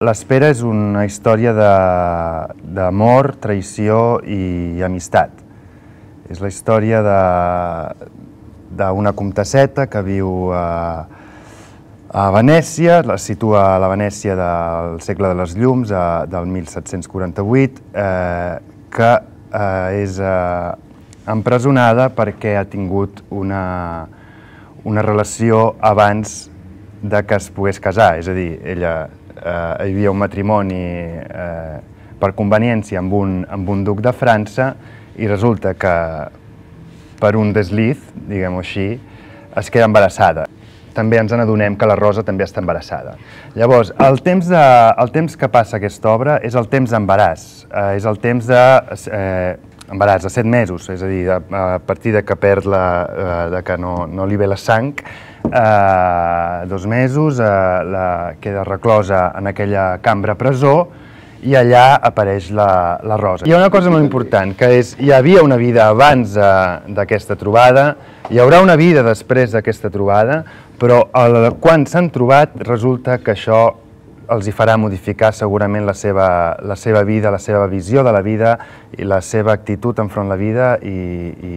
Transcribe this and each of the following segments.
L'Espera és una història d'amor, traïció i amistat. És la història d'una comtesseta que viu a, a Venècia, la situa a la Venècia del segle de les llums, a, del 1748, eh, que eh, és eh, empresonada perquè ha tingut una, una relació abans de que es pogués casar, és a dir, ella eh, hi havia un matrimoni eh, per conveniència amb un, amb un duc de França i resulta que per un desliz, diguem-ho així, es queda embarassada. També ens n'adonem que la Rosa també està embarassada. Llavors, el temps, de, el temps que passa aquesta obra és el temps d'embaràs, eh, és el temps de eh, embaràs de set mesos, és a dir, a, a partir de que perd la, eh, de que no, no li ve la sang, eh, dos mesos, eh, la, queda reclosa en aquella cambra presó i allà apareix la, la Rosa. Hi ha una cosa molt important, que és, hi havia una vida abans eh, d'aquesta trobada, hi haurà una vida després d'aquesta trobada, però el, quan s'han trobat resulta que això els hi farà modificar segurament la seva, la seva vida, la seva visió de la vida i la seva actitud enfront la vida i, i,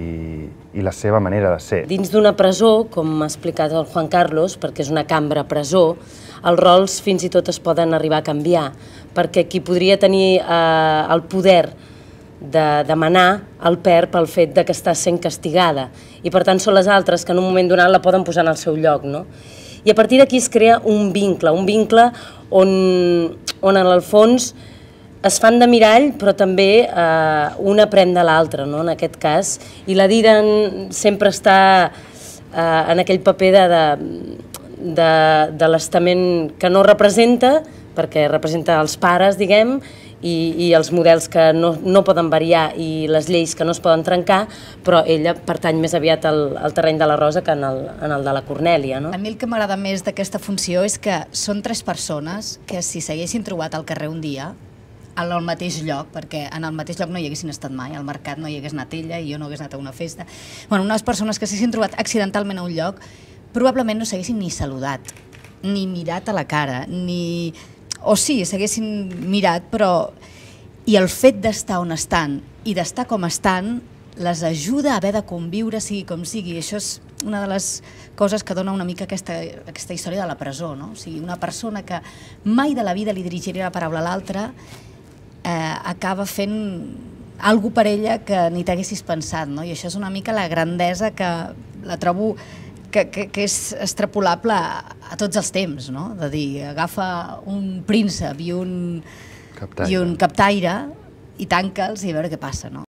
i la seva manera de ser. Dins d'una presó, com ha explicat el Juan Carlos, perquè és una cambra presó, els rols fins i tot es poden arribar a canviar, perquè qui podria tenir eh, el poder de demanar el perd pel fet de que està sent castigada i per tant són les altres que en un moment donat la poden posar en el seu lloc. No? I a partir d'aquí es crea un vincle, un vincle on, on en el fons es fan de mirall, però també eh, una aprèn de l'altra, no? en aquest cas. I la Dida sempre està eh, en aquell paper de, de, de, de l'estament que no representa, perquè representa els pares, diguem, i, i els models que no, no poden variar i les lleis que no es poden trencar, però ella pertany més aviat al, al terreny de la Rosa que en el, en el de la Cornèlia. No? A mi el que m'agrada més d'aquesta funció és que són tres persones que si s'haguessin trobat al carrer un dia, al mateix lloc, perquè en el mateix lloc no hi haguessin estat mai, al mercat no hi hagués anat ella i jo no hagués anat a una festa. Bueno, unes persones que s'haguessin trobat accidentalment a un lloc probablement no s'haguessin ni saludat, ni mirat a la cara, ni o sí, s'haguessin mirat, però... I el fet d'estar on estan i d'estar com estan les ajuda a haver de conviure sigui com sigui. Això és una de les coses que dona una mica aquesta, aquesta història de la presó. No? O sigui, una persona que mai de la vida li dirigiria la paraula a l'altra eh, acaba fent algú per ella que ni t'haguessis pensat. No? I això és una mica la grandesa que la trobo que, que, que és extrapolable a, a tots els temps, no? De dir, agafa un príncep i un captaire, i un captaire i tanca'ls i a veure què passa, no?